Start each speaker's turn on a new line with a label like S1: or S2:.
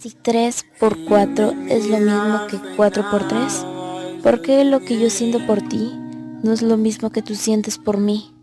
S1: Si 3 por 4 es lo mismo que 4 por 3, ¿por qué lo que yo siento por ti no es lo mismo que tú sientes por mí?